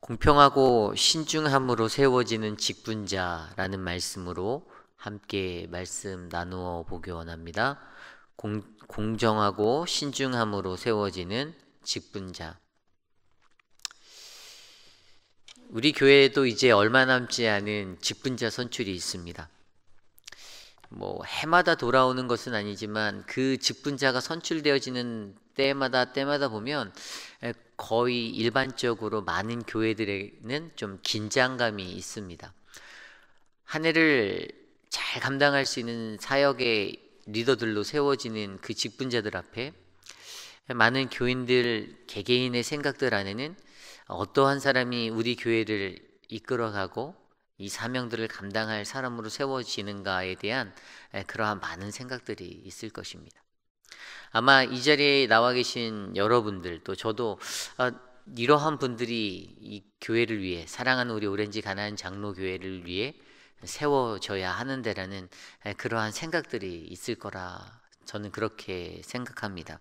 공평하고 신중함으로 세워지는 직분자라는 말씀으로 함께 말씀 나누어 보기 원합니다. 공, 공정하고 신중함으로 세워지는 직분자. 우리 교회에도 이제 얼마 남지 않은 직분자 선출이 있습니다. 뭐 해마다 돌아오는 것은 아니지만 그 직분자가 선출되어지는 때마다 때마다 보면 거의 일반적으로 많은 교회들에는 좀 긴장감이 있습니다. 한 해를 잘 감당할 수 있는 사역의 리더들로 세워지는 그 직분자들 앞에 많은 교인들 개개인의 생각들 안에는 어떠한 사람이 우리 교회를 이끌어가고 이 사명들을 감당할 사람으로 세워지는가에 대한 그러한 많은 생각들이 있을 것입니다. 아마 이 자리에 나와 계신 여러분들 또 저도 아, 이러한 분들이 이 교회를 위해 사랑하는 우리 오렌지 가나안 장로 교회를 위해 세워져야 하는데라는 그러한 생각들이 있을 거라 저는 그렇게 생각합니다.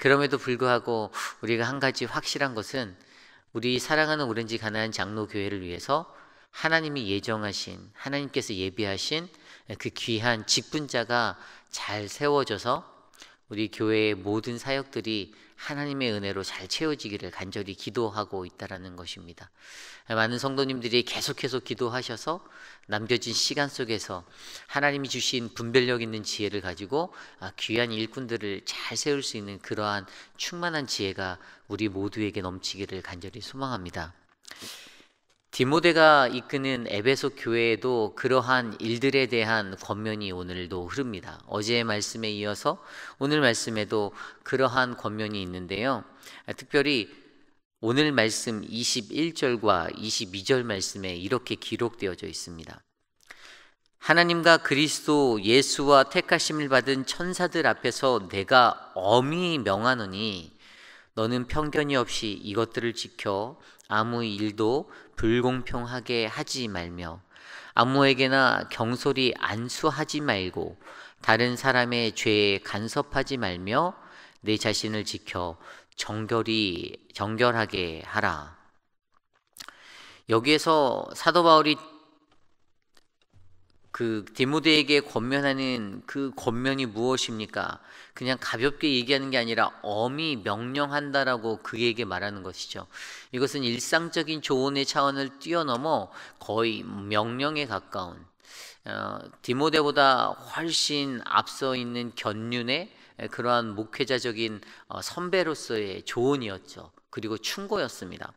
그럼에도 불구하고 우리가 한 가지 확실한 것은 우리 사랑하는 오렌지 가나안 장로 교회를 위해서 하나님이 예정하신 하나님께서 예비하신 그 귀한 직분자가 잘 세워져서 우리 교회의 모든 사역들이 하나님의 은혜로 잘 채워지기를 간절히 기도하고 있다라는 것입니다. 많은 성도님들이 계속해서 기도하셔서 남겨진 시간 속에서 하나님이 주신 분별력 있는 지혜를 가지고 아, 귀한 일꾼들을 잘 세울 수 있는 그러한 충만한 지혜가 우리 모두에게 넘치기를 간절히 소망합니다. 디모데가 이끄는 에베소 교회에도 그러한 일들에 대한 권면이 오늘도 흐릅니다. 어제의 말씀에 이어서 오늘 말씀에도 그러한 권면이 있는데요. 특별히 오늘 말씀 21절과 22절 말씀에 이렇게 기록되어져 있습니다. 하나님과 그리스도 예수와 택하심을 받은 천사들 앞에서 내가 엄히 명하노니 너는 편견이 없이 이것들을 지켜 아무 일도 불공평하게 하지 말며 아무에게나 경솔히 안수하지 말고 다른 사람의 죄에 간섭하지 말며 내 자신을 지켜 정결이 정결하게 하라. 여기에서 사도 바울이 그 디모데에게 권면하는 그 권면이 무엇입니까? 그냥 가볍게 얘기하는 게 아니라 엄히 명령한다라고 그에게 말하는 것이죠. 이것은 일상적인 조언의 차원을 뛰어넘어 거의 명령에 가까운 어, 디모데보다 훨씬 앞서 있는 견륜의 그러한 목회자적인 어, 선배로서의 조언이었죠. 그리고 충고였습니다.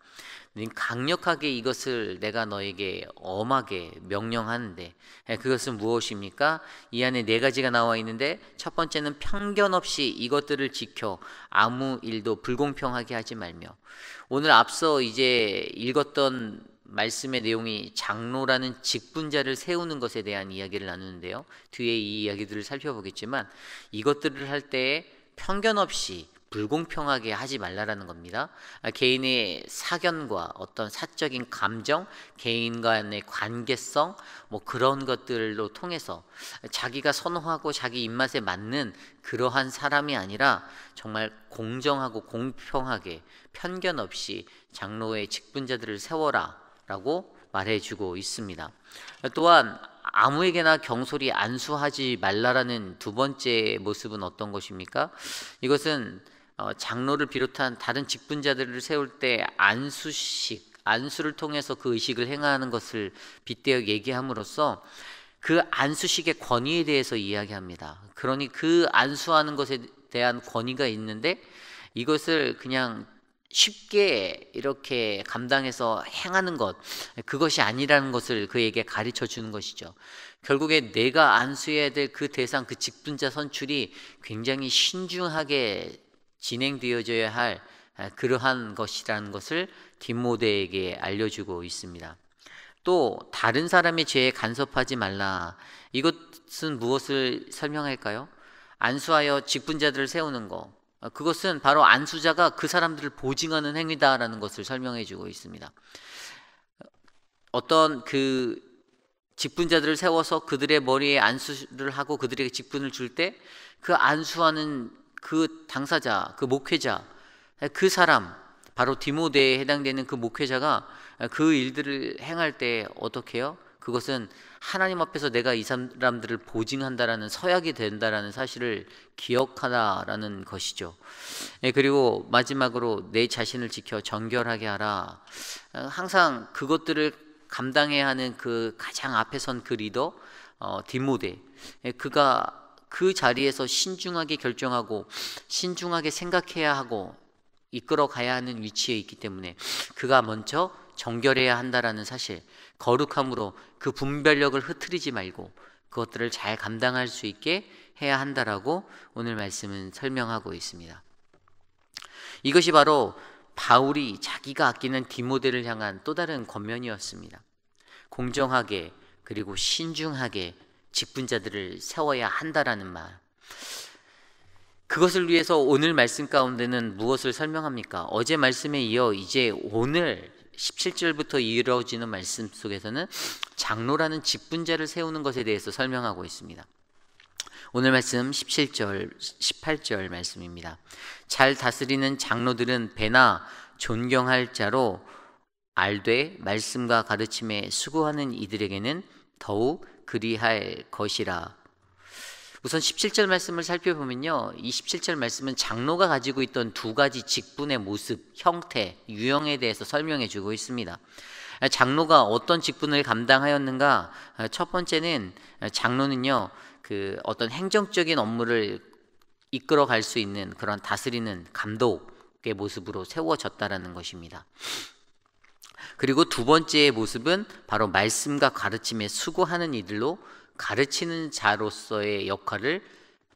강력하게 이것을 내가 너에게 엄하게 명령하는데 그것은 무엇입니까? 이 안에 네 가지가 나와 있는데 첫 번째는 편견 없이 이것들을 지켜 아무 일도 불공평하게 하지 말며 오늘 앞서 이제 읽었던 말씀의 내용이 장로라는 직분자를 세우는 것에 대한 이야기를 나누는데요. 뒤에 이 이야기들을 살펴보겠지만 이것들을 할때 편견 없이 불공평하게 하지 말라라는 겁니다. 아, 개인의 사견과 어떤 사적인 감정, 개인 간의 관계성, 뭐 그런 것들로 통해서 자기가 선호하고 자기 입맛에 맞는 그러한 사람이 아니라 정말 공정하고 공평하게 편견 없이 장로의 직분자들을 세워라 라고 말해주고 있습니다. 또한 아무에게나 경솔히 안수하지 말라라는 두 번째 모습은 어떤 것입니까? 이것은 어, 장로를 비롯한 다른 직분자들을 세울 때 안수식, 안수를 통해서 그 의식을 행하는 것을 빗대어 얘기함으로써 그 안수식의 권위에 대해서 이야기합니다. 그러니 그 안수하는 것에 대한 권위가 있는데 이것을 그냥 쉽게 이렇게 감당해서 행하는 것, 그것이 아니라는 것을 그에게 가르쳐 주는 것이죠. 결국에 내가 안수해야 될 그 대상, 그 직분자 선출이 굉장히 신중하게 진행되어져야 할 그러한 것이라는 것을 디모데에게 알려주고 있습니다. 또 다른 사람의 죄에 간섭하지 말라. 이것은 무엇을 설명할까요? 안수하여 직분자들을 세우는 거. 그것은 바로 안수자가 그 사람들을 보증하는 행위다라는 것을 설명해 주고 있습니다. 어떤 그 직분자들을 세워서 그들의 머리에 안수를 하고 그들에게 직분을 줄 때 그 안수하는 그 당사자, 그 목회자, 그 사람 바로 디모데에 해당되는 그 목회자가 그 일들을 행할 때 어떻게 해요? 그것은 하나님 앞에서 내가 이 사람들을 보증한다라는 서약이 된다라는 사실을 기억하라라는 것이죠. 예, 그리고 마지막으로 내 자신을 지켜 정결하게 하라. 항상 그것들을 감당해야 하는 그 가장 앞에 선 그 리더 어, 디모데 예, 그가 그 자리에서 신중하게 결정하고 신중하게 생각해야 하고 이끌어 가야 하는 위치에 있기 때문에 그가 먼저 정결해야 한다라는 사실, 거룩함으로 그 분별력을 흐트리지 말고 그것들을 잘 감당할 수 있게 해야 한다라고 오늘 말씀은 설명하고 있습니다. 이것이 바로 바울이 자기가 아끼는 디모데를 향한 또 다른 권면이었습니다. 공정하게 그리고 신중하게 직분자들을 세워야 한다라는 말. 그것을 위해서 오늘 말씀 가운데는 무엇을 설명합니까? 어제 말씀에 이어 이제 오늘 17절부터 이루어지는 말씀 속에서는 장로라는 직분자를 세우는 것에 대해서 설명하고 있습니다. 오늘 말씀 17절, 18절 말씀입니다. 잘 다스리는 장로들은 배나 존경할 자로 알되 말씀과 가르침에 수고하는 이들에게는 더욱 그리할 것이라. 우선 17절 말씀을 살펴보면요. 이 17절 말씀은 장로가 가지고 있던 두 가지 직분의 모습, 형태, 유형에 대해서 설명해 주고 있습니다. 장로가 어떤 직분을 감당하였는가? 첫 번째는 장로는요. 그 어떤 행정적인 업무를 이끌어 갈 수 있는 그런 다스리는 감독의 모습으로 세워졌다라는 것입니다. 그리고 두 번째의 모습은 바로 말씀과 가르침에 수고하는 이들로 가르치는 자로서의 역할을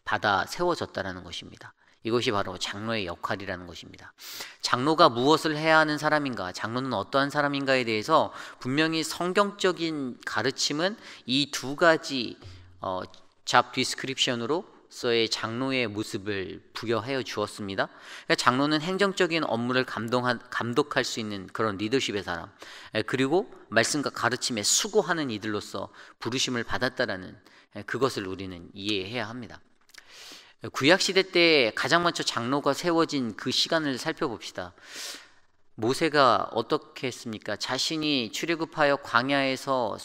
받아 세워졌다라는 것입니다. 이것이 바로 장로의 역할이라는 것입니다. 장로가 무엇을 해야 하는 사람인가, 장로는 어떠한 사람인가에 대해서 분명히 성경적인 가르침은 이 두 가지 어, 잡 디스크립션으로 서의 장로의 모습을 부여하여 주었습니다. 그러니까 장로는 행정적인 업무를 감동한, 감독할 수 있는 그런 리더십의 사람, 그리고 말씀과 가르침에 수고하는 이들로서 부르심을 받았다라는 그것을 우리는 이해해야 합니다. 구약 시대 때 가장 먼저 장로가 세워진 그 시간을 살펴봅시다. 모세가 어떻게 했습니까? 자신이 출애굽하여 광야에서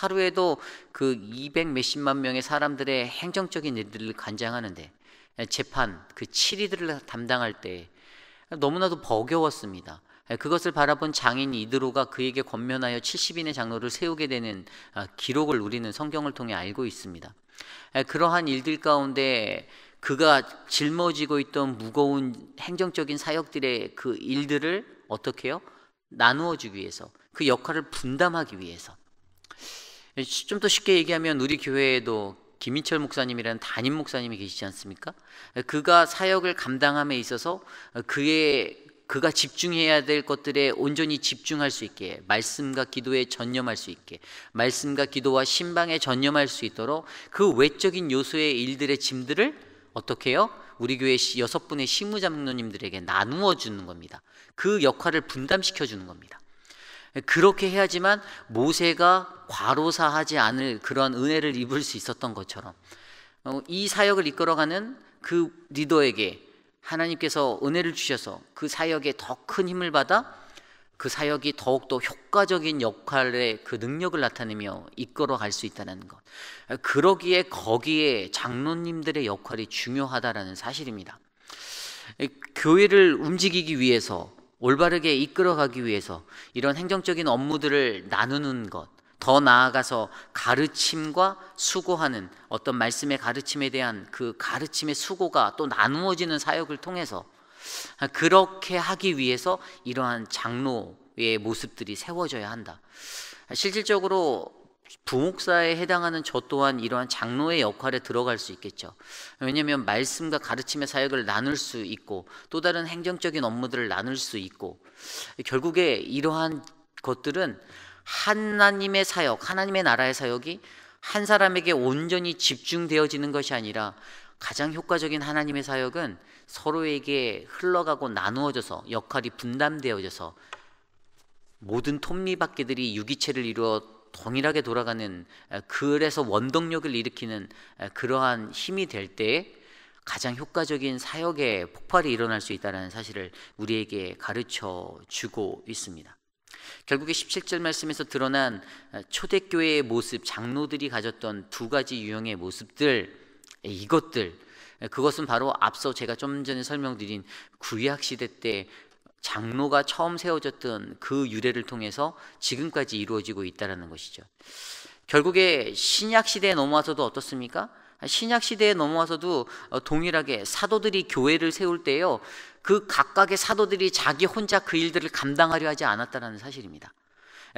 하루에도 그 200 몇십만 명의 사람들의 행정적인 일들을 관장하는데 재판 그 7위들을 담당할 때 너무나도 버거웠습니다. 그것을 바라본 장인 이드로가 그에게 권면하여 70인의 장로를 세우게 되는 아, 기록을 우리는 성경을 통해 알고 있습니다. 그러한 일들 가운데 그가 짊어지고 있던 무거운 행정적인 사역들의 그 일들을 어떻게 해요? 나누어 주기 위해서 그 역할을 분담하기 위해서 좀 더 쉽게 얘기하면 우리 교회에도 김인철 목사님이라는 담임 목사님이 계시지 않습니까? 그가 사역을 감당함에 있어서 그의 그가 집중해야 될 것들에 온전히 집중할 수 있게 말씀과 기도에 전념할 수 있게 말씀과 기도와 신방에 전념할 수 있도록 그 외적인 요소의 일들의 짐들을 어떻게 해요? 우리 교회 여섯 분의 시무 장로님들에게 나누어 주는 겁니다. 그 역할을 분담시켜 주는 겁니다. 그렇게 해야지만 모세가 과로사하지 않을 그런 은혜를 입을 수 있었던 것처럼 어, 이 사역을 이끌어가는 그 리더에게 하나님께서 은혜를 주셔서 그 사역에 더 큰 힘을 받아 그 사역이 더욱더 효과적인 역할의 그 능력을 나타내며 이끌어 갈 수 있다는 것. 그러기에 거기에 장로님들의 역할이 중요하다라는 사실입니다. 교회를 움직이기 위해서 올바르게 이끌어 가기 위해서 이런 행정적인 업무들을 나누는 것, 더 나아가서 가르침과 수고하는 어떤 말씀의 가르침에 대한 그 가르침의 수고가 또 나누어지는 사역을 통해서 그렇게 하기 위해서 이러한 장로의 모습들이 세워져야 한다. 실질적으로 부목사에 해당하는 저 또한 이러한 장로의 역할에 들어갈 수 있겠죠. 왜냐하면 말씀과 가르침의 사역을 나눌 수 있고 또 다른 행정적인 업무들을 나눌 수 있고 결국에 이러한 것들은 하나님의 사역, 하나님의 나라의 사역이 한 사람에게 온전히 집중되어지는 것이 아니라 가장 효과적인 하나님의 사역은 서로에게 흘러가고 나누어져서 역할이 분담되어져서 모든 톱니바퀴들이 유기체를 이루어 동일하게 돌아가는 그래서 원동력을 일으키는 그러한 힘이 될 때에 가장 효과적인 사역의 폭발이 일어날 수 있다는 사실을 우리에게 가르쳐 주고 있습니다. 결국에 17절 말씀에서 드러난 초대교회의 모습, 장로들이 가졌던 두 가지 유형의 모습들, 이것들, 그것은 바로 앞서 제가 좀 전에 설명드린 구약 시대 때 장로가 처음 세워졌던 그 유래를 통해서 지금까지 이루어지고 있다는 것이죠. 결국에 신약 시대에 넘어와서도 어떻습니까? 신약 시대에 넘어와서도 어, 동일하게 사도들이 교회를 세울 때요. 그 각각의 사도들이 자기 혼자 그 일들을 감당하려 하지 않았다는 사실입니다.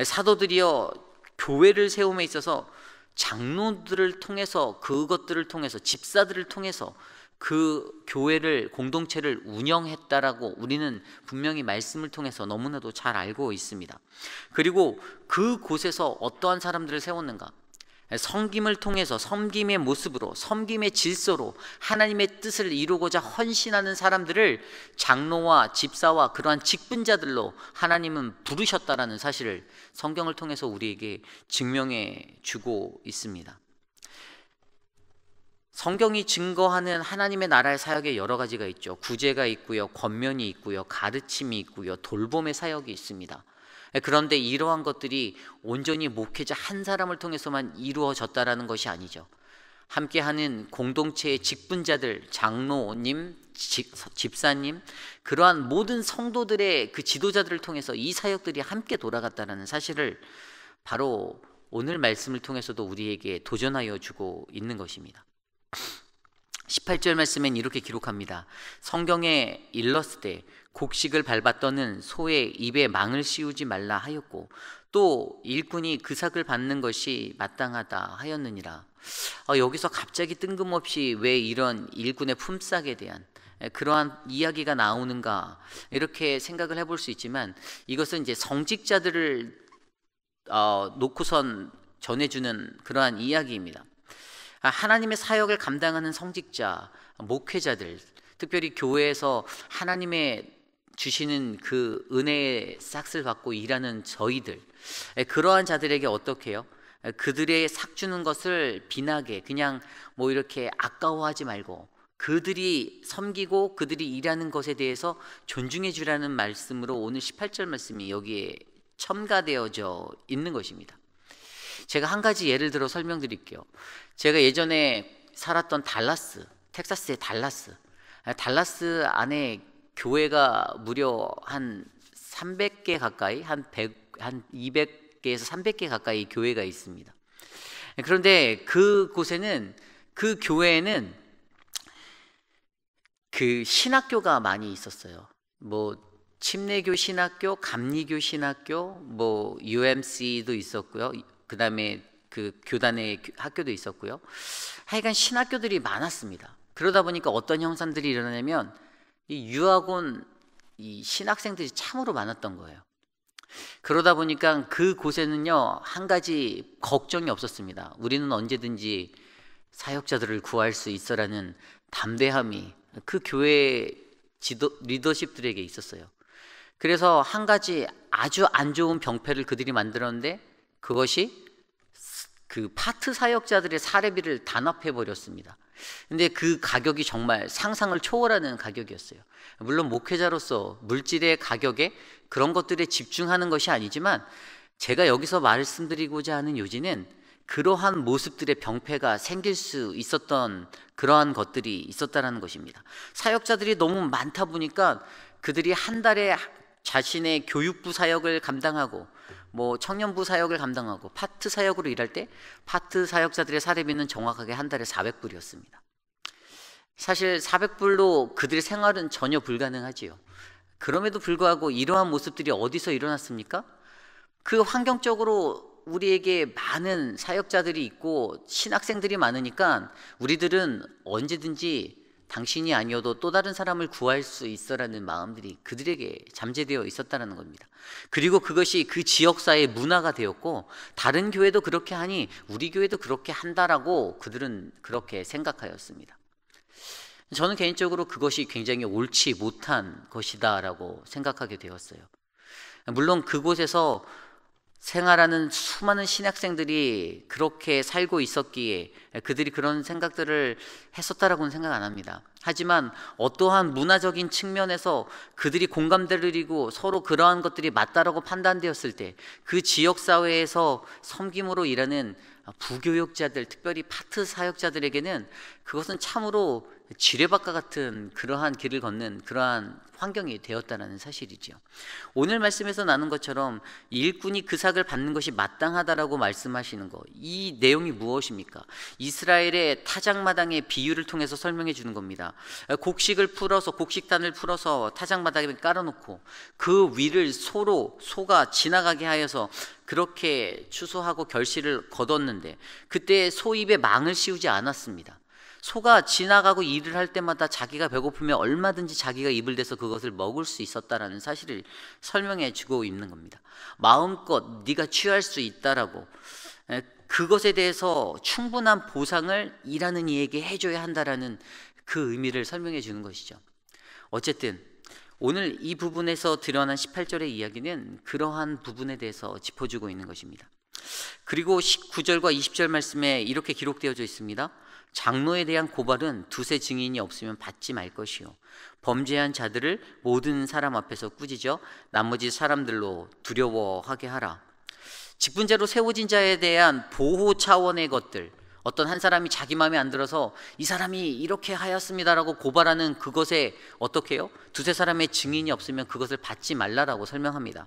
사도들이요 교회를 세움에 있어서 장로들을 통해서 그것들을 통해서 집사들을 통해서 그 교회를 공동체를 운영했다라고 우리는 분명히 말씀을 통해서 너무나도 잘 알고 있습니다. 그리고 그 곳에서 어떠한 사람들을 세웠는가? 섬김을 통해서 섬김의 모습으로 섬김의 질서로 하나님의 뜻을 이루고자 헌신하는 사람들을 장로와 집사와 그러한 직분자들로 하나님은 부르셨다라는 사실을 성경을 통해서 우리에게 증명해 주고 있습니다. 성경이 증거하는 하나님의 나라의 사역에 여러 가지가 있죠. 구제가 있고요, 권면이 있고요, 가르침이 있고요, 돌봄의 사역이 있습니다. 그런데 이러한 것들이 온전히 목회자 한 사람을 통해서만 이루어졌다라는 것이 아니죠. 함께하는 공동체의 직분자들, 장로님, 집사님, 그러한 모든 성도들의 그 지도자들을 통해서 이 사역들이 함께 돌아갔다는 사실을 바로 오늘 말씀을 통해서도 우리에게 도전하여 주고 있는 것입니다. 18절 말씀엔 이렇게 기록합니다. 성경에 일렀을 때 곡식을 밟았더는 소의 입에 망을 씌우지 말라 하였고 또 일꾼이 그 삭을 받는 것이 마땅하다 하였느니라. 어, 여기서 갑자기 뜬금없이 왜 이런 일꾼의 품삯에 대한 그러한 이야기가 나오는가 이렇게 생각을 해볼 수 있지만 이것은 이제 성직자들을 어, 놓고선 전해주는 그러한 이야기입니다. 아, 하나님의 사역을 감당하는 성직자, 목회자들, 특별히 교회에서 하나님의 주시는 그 은혜의 싹을 받고 일하는 저희들, 그러한 자들에게 어떻게 해요? 그들의 삭 주는 것을 비나게 그냥 뭐 이렇게 아까워하지 말고 그들이 섬기고 그들이 일하는 것에 대해서 존중해 주라는 말씀으로 오늘 18절 말씀이 여기에 첨가되어져 있는 것입니다. 제가 한 가지 예를 들어 설명드릴게요. 제가 예전에 살았던 달라스, 텍사스의 달라스. 달라스 안에 교회가 무려 한 300개 가까이, 한 100, 한 200개에서 300개 가까이 교회가 있습니다. 그런데 그 곳에는, 그 교회에는 그 신학교가 많이 있었어요. 뭐, 침례교 신학교, 감리교 신학교, 뭐, UMC도 있었고요. 그 다음에 그 교단의 학교도 있었고요. 하여간 신학교들이 많았습니다. 그러다 보니까 어떤 형상들이 일어나냐면 이 유학원 이 신학생들이 참으로 많았던 거예요. 그러다 보니까 그 곳에는요 한 가지 걱정이 없었습니다. 우리는 언제든지 사역자들을 구할 수 있어라는 담대함이 그 교회 지도 리더십들에게 있었어요. 그래서 한 가지 아주 안 좋은 병폐를 그들이 만들었는데 그것이 그 파트 사역자들의 사례비를 단합해 버렸습니다. 근데 그 가격이 정말 상상을 초월하는 가격이었어요. 물론 목회자로서 물질의 가격에 그런 것들에 집중하는 것이 아니지만 제가 여기서 말씀드리고자 하는 요지는 그러한 모습들의 병폐가 생길 수 있었던 그러한 것들이 있었다는 것입니다. 사역자들이 너무 많다 보니까 그들이 한 달에 자신의 교육부 사역을 감당하고 뭐 청년부 사역을 감당하고 파트 사역으로 일할 때 파트 사역자들의 사례비는 정확하게 한 달에 400불이었습니다. 사실 400불로 그들의 생활은 전혀 불가능하지요. 그럼에도 불구하고 이러한 모습들이 어디서 일어났습니까? 그 환경적으로 우리에게 많은 사역자들이 있고 신학생들이 많으니까 우리들은 언제든지 당신이 아니어도 또 다른 사람을 구할 수 있어라는 마음들이 그들에게 잠재되어 있었다는 겁니다. 그리고 그것이 그 지역사의 문화가 되었고 다른 교회도 그렇게 하니 우리 교회도 그렇게 한다라고 그들은 그렇게 생각하였습니다. 저는 개인적으로 그것이 굉장히 옳지 못한 것이다라고 생각하게 되었어요. 물론 그곳에서 생활하는 수많은 신학생들이 그렇게 살고 있었기에 그들이 그런 생각들을 했었다라고는 생각 안 합니다. 하지만 어떠한 문화적인 측면에서 그들이 공감대를 이고 서로 그러한 것들이 맞다라고 판단되었을 때 그 지역 사회에서 섬김으로 일하는 부교육자들, 특별히 파트 사역자들에게는 그것은 참으로 지뢰밭과 같은 그러한 길을 걷는 그러한 환경이 되었다는 사실이죠. 오늘 말씀에서 나눈 것처럼 일꾼이 그 삭을 받는 것이 마땅하다라고 말씀하시는 것. 이 내용이 무엇입니까? 이스라엘의 타작마당의 비유를 통해서 설명해 주는 겁니다. 곡식을 풀어서 곡식단을 풀어서 타작마당에 깔아놓고 그 위를 소로 소가 지나가게 하여서 그렇게 추수하고 결실을 거뒀는데 그때 소 입에 망을 씌우지 않았습니다. 소가 지나가고 일을 할 때마다 자기가 배고프면 얼마든지 자기가 입을 대서 그것을 먹을 수 있었다라는 사실을 설명해 주고 있는 겁니다. 마음껏 네가 취할 수 있다라고 그것에 대해서 충분한 보상을 일하는 이에게 해줘야 한다라는 그 의미를 설명해 주는 것이죠. 어쨌든 오늘 이 부분에서 드러난 18절의 이야기는 그러한 부분에 대해서 짚어주고 있는 것입니다. 그리고 19절과 20절 말씀에 이렇게 기록되어져 있습니다. 장로에 대한 고발은 두세 증인이 없으면 받지 말 것이요. 범죄한 자들을 모든 사람 앞에서 꾸짖어 나머지 사람들로 두려워하게 하라. 직분자로 세워진 자에 대한 보호 차원의 것들, 어떤 한 사람이 자기 마음에 안 들어서 이 사람이 이렇게 하였습니다라고 고발하는 그것에 어떻게 해요? 두세 사람의 증인이 없으면 그것을 받지 말라라고 설명합니다.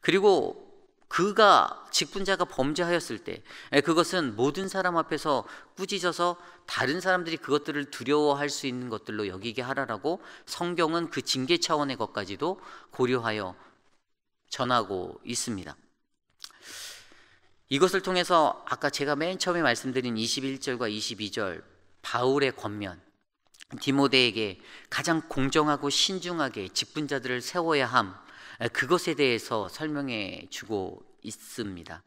그리고 그가 직분자가 범죄하였을 때 그것은 모든 사람 앞에서 꾸짖어서 다른 사람들이 그것들을 두려워할 수 있는 것들로 여기게 하라라고 성경은 그 징계 차원의 것까지도 고려하여 전하고 있습니다. 이것을 통해서 아까 제가 맨 처음에 말씀드린 21절과 22절 바울의 권면 디모데에게 가장 공정하고 신중하게 직분자들을 세워야 함 그것에 대해서 설명해 주고 있습니다.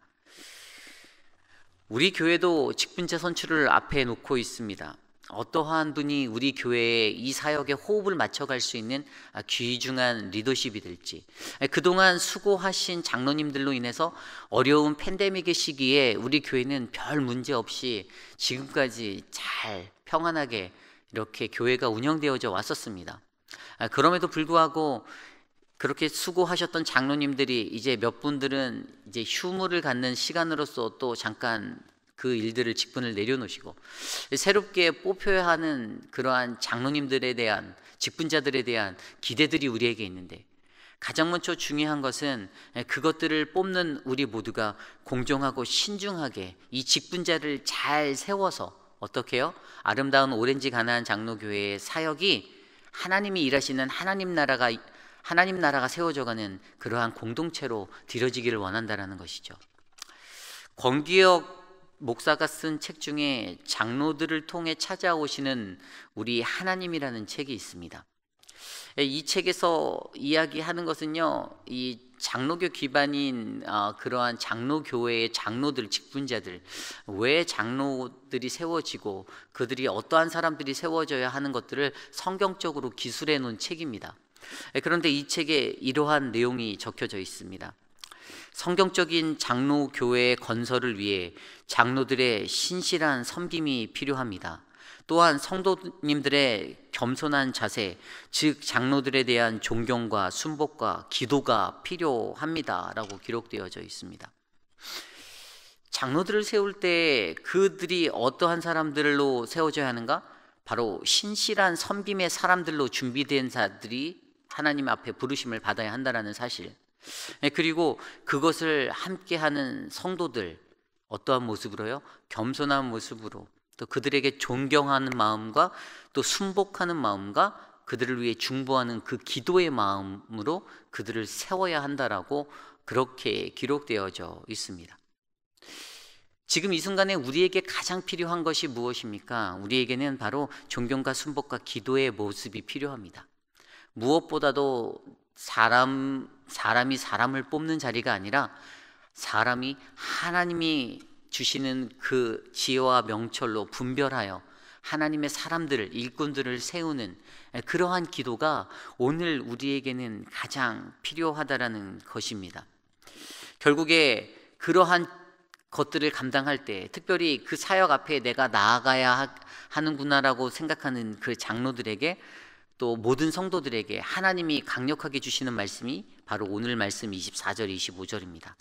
우리 교회도 직분자 선출을 앞에 놓고 있습니다. 어떠한 분이 우리 교회에 이 사역에 호흡을 맞춰갈 수 있는 귀중한 리더십이 될지 그동안 수고하신 장로님들로 인해서 어려운 팬데믹의 시기에 우리 교회는 별 문제 없이 지금까지 잘 평안하게 이렇게 교회가 운영되어져 왔었습니다. 그럼에도 불구하고 그렇게 수고하셨던 장로님들이 이제 몇 분들은 이제 휴무를 갖는 시간으로서 또 잠깐 그 일들을 직분을 내려놓으시고 새롭게 뽑혀야 하는 그러한 장로님들에 대한 직분자들에 대한 기대들이 우리에게 있는데 가장 먼저 중요한 것은 그것들을 뽑는 우리 모두가 공정하고 신중하게 이 직분자를 잘 세워서 어떻게 요 아름다운 오렌지 가나안 장로교회의 사역이 하나님이 일하시는 하나님 나라가 하나님 나라가 세워져가는 그러한 공동체로 들여지기를 원한다라는 것이죠. 권기혁 목사가 쓴 책 중에 장로들을 통해 찾아오시는 우리 하나님이라는 책이 있습니다. 이 책에서 이야기하는 것은요, 이 장로교 기반인 어, 그러한 장로교회의 장로들, 직분자들, 왜 장로들이 세워지고 그들이 어떠한 사람들이 세워져야 하는 것들을 성경적으로 기술해 놓은 책입니다. 예, 그런데 이 책에 이러한 내용이 적혀져 있습니다. 성경적인 장로 교회의 건설을 위해 장로들의 신실한 섬김이 필요합니다. 또한 성도님들의 겸손한 자세, 즉 장로들에 대한 존경과 순복과 기도가 필요합니다라고 기록되어져 있습니다. 장로들을 세울 때 그들이 어떠한 사람들로 세워져야 하는가? 바로 신실한 섬김의 사람들로 준비된 자들이 하나님 앞에 부르심을 받아야 한다라는 사실. 예, 그리고 그것을 함께하는 성도들 어떠한 모습으로요? 겸손한 모습으로 또 그들에게 존경하는 마음과 또 순복하는 마음과 그들을 위해 중보하는 그 기도의 마음으로 그들을 세워야 한다라고 그렇게 기록되어져 있습니다. 지금 이 순간에 우리에게 가장 필요한 것이 무엇입니까? 우리에게는 바로 존경과 순복과 기도의 모습이 필요합니다. 무엇보다도 사람 사람이 사람을 뽑는 자리가 아니라 사람이 하나님이 주시는 그 지혜와 명철로 분별하여 하나님의 사람들을 일꾼들을 세우는 그러한 기도가 오늘 우리에게는 가장 필요하다라는 것입니다. 결국에 그러한 것들을 감당할 때 특별히 그 사역 앞에 내가 나아가야 하- 하는구나라고 생각하는 그 장로들에게 또 모든 성도들에게 하나님이 강력하게 주시는 말씀이 바로 오늘 말씀 24절 25절입니다.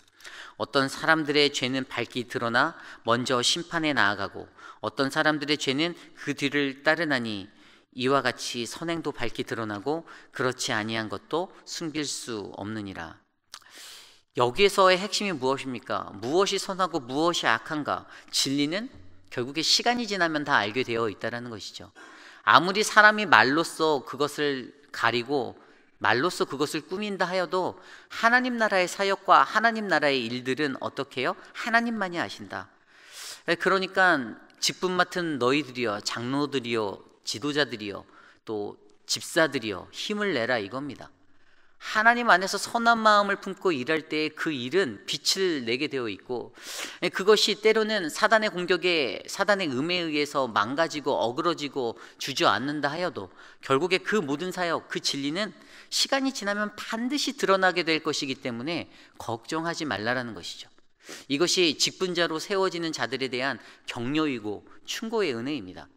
어떤 사람들의 죄는 밝히 드러나 먼저 심판에 나아가고 어떤 사람들의 죄는 그 뒤를 따르나니 이와 같이 선행도 밝히 드러나고 그렇지 아니한 것도 숨길 수 없느니라. 여기에서의 핵심이 무엇입니까? 무엇이 선하고 무엇이 악한가? 진리는 결국에 시간이 지나면 다 알게 되어 있다라는 것이죠. 아무리 사람이 말로써 그것을 가리고 말로써 그것을 꾸민다 하여도 하나님 나라의 사역과 하나님 나라의 일들은 어떻게 해요? 하나님만이 아신다. 그러니까 직분 맡은 너희들이여 장로들이여 지도자들이여 또 집사들이여 힘을 내라 이겁니다. 하나님 안에서 선한 마음을 품고 일할 때 그 일은 빛을 내게 되어 있고 그것이 때로는 사단의 공격에 사단의 음에 의해서 망가지고 어그러지고 주저앉는다 하여도 결국에 그 모든 사역 그 진리는 시간이 지나면 반드시 드러나게 될 것이기 때문에 걱정하지 말라라는 것이죠. 이것이 직분자로 세워지는 자들에 대한 격려이고 충고의 은혜입니다.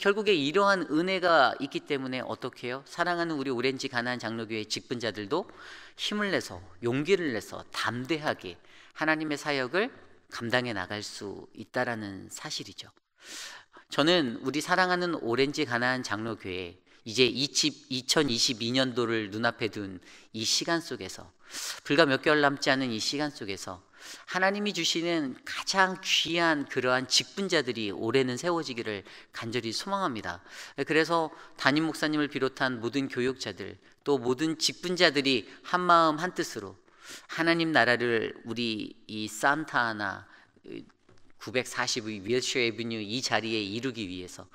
결국에 이러한 은혜가 있기 때문에 어떻게 해요? 사랑하는 우리 오렌지 가나안 장로교회 직분자들도 힘을 내서 용기를 내서 담대하게 하나님의 사역을 감당해 나갈 수 있다라는 사실이죠. 저는 우리 사랑하는 오렌지 가나안 장로교회 이제 2022년도를 눈앞에 둔 이 시간 속에서 불과 몇 개월 남지 않은 이 시간 속에서 하나님이 주시는 가장 귀한 그러한 직분자들이 올해는 세워지기를 간절히 소망합니다. 그래서 담임 목사님을 비롯한 모든 교육자들 또 모든 직분자들이 한 마음 한 뜻으로 하나님 나라를 우리 이 산타나 942 윌셔 에비뉴 이 자리에 이루기 위해서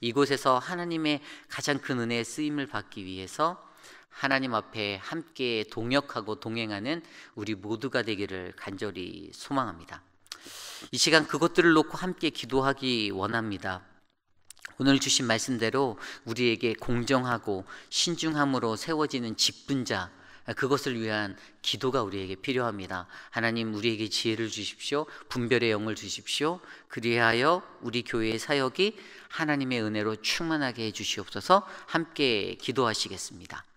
이곳에서 하나님의 가장 큰 은혜의 쓰임을 받기 위해서 하나님 앞에 함께 동역하고 동행하는 우리 모두가 되기를 간절히 소망합니다. 이 시간 그것들을 놓고 함께 기도하기 원합니다. 오늘 주신 말씀대로 우리에게 공정하고 신중함으로 세워지는 직분자 그것을 위한 기도가 우리에게 필요합니다. 하나님 우리에게 지혜를 주십시오. 분별의 영을 주십시오. 그리하여 우리 교회의 사역이 하나님의 은혜로 충만하게 해 주시옵소서 함께 기도하시겠습니다.